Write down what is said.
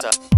Santa.